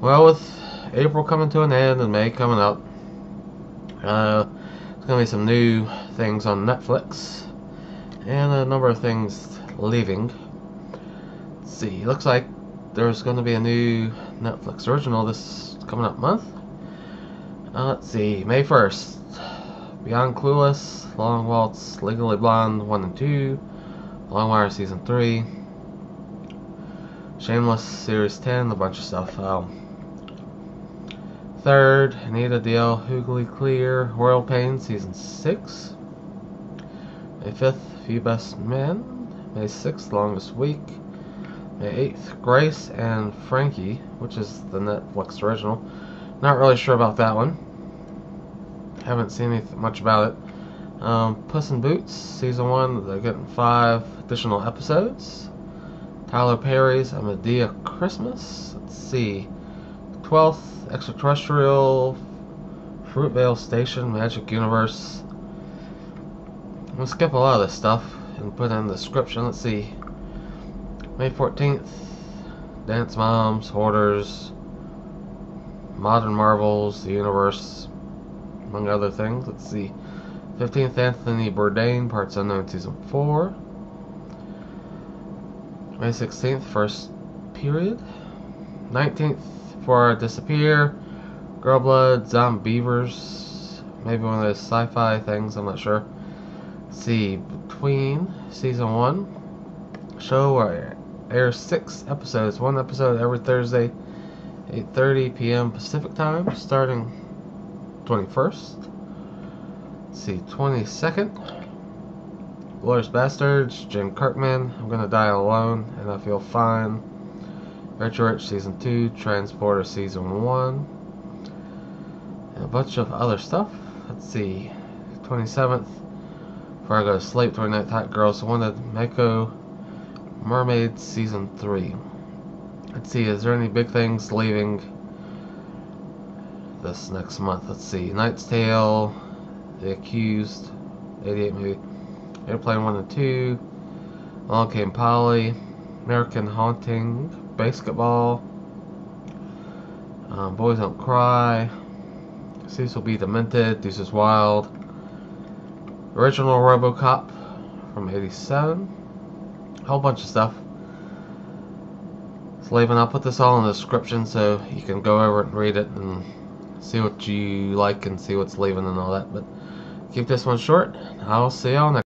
Well, with April coming to an end and May coming up, uh, there's going to be some new things on Netflix and a number of things leaving. Let's see, looks like there's going to be a new Netflix original this coming up month. Uh, let's see, May 1st, Beyond Clueless, Long Waltz, Legally Blonde 1 and 2, Longmire Season 3, Shameless Series 10, a bunch of stuff. Um, Third, Anita Dale Hughley Clear, Royal Pain, Season 6. May 5th, Few Best Men. May 6th, Longest Week. May 8th, Grace and Frankie, which is the Netflix original. Not really sure about that one. Haven't seen anything much about it. Um, Puss in Boots, Season 1, they're getting 5 additional episodes. Tyler Perry's A Madea Christmas. Let's see. 12th, Extraterrestrial, Fruitvale Station, Magic Universe. We'll skip a lot of this stuff and put in the description. Let's see. May 14th, Dance Moms, Hoarders, Modern Marvels, The Universe, among other things. Let's see. 15th, Anthony Bourdain, Parts Unknown, Season 4. May 16th, First Period. 19th, for disappear. Girl Blood, Zombeavers. Maybe one of those sci-fi things, I'm not sure. Let's see, between season one, show airs six episodes, one episode every Thursday, 8:30 p.m. Pacific time, starting 21st. Let's see, 22nd. Glorious Bastards, Jen Kirkman. I'm gonna die alone, and I feel fine. Retro Rich Season 2, Transporter Season 1, and a bunch of other stuff. Let's see, 27th, before I go to sleep, 29th, Hot Girls Wanted, Mako, Mermaid Season 3. Let's see, is there any big things leaving this next month? Let's see, Knight's Tale, The Accused, 88 movie, Airplane 1 and 2, Along Came Polly, American Haunting, BASEketball, um, Boys Don't Cry, Cecil B. Demented, This is Wild, original RoboCop from 87, a whole bunch of stuff. So leaving, I'll put this all in the description so you can go over and read it and see what you like and see what's leaving and all that. But keep this one short. I'll see y'all next